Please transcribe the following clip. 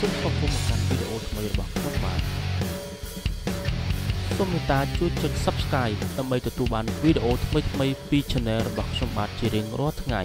សូមស្វាគមន៍មកកាន់វីដេអូថ្មីរបស់ខ្ញុំបាទសូមមេត្តាជួយចុច Subscribe ដើម្បីទទួលបានវីដេអូថ្មីៗពី Channel របស់ខ្ញុំបាទជារៀងរាល់ថ្ងៃ